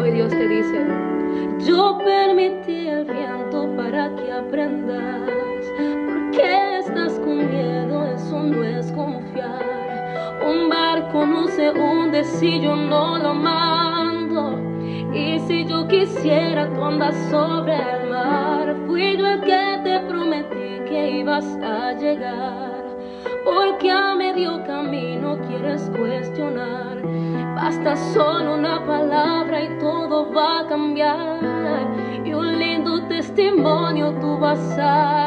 Hoy Dios te dice, yo permití el viento para que aprendas. ¿Por qué estás con miedo? Eso no es confiar. Un barco no se hunde si yo no lo mando. Y si yo quisiera tú andas sobre el mar, fui yo el que te prometí que ibas a llegar. Porque a medio camino quieres cuestionar. Basta solo una palabra y todo va a cambiar. Y un lindo testimonio tú vas a.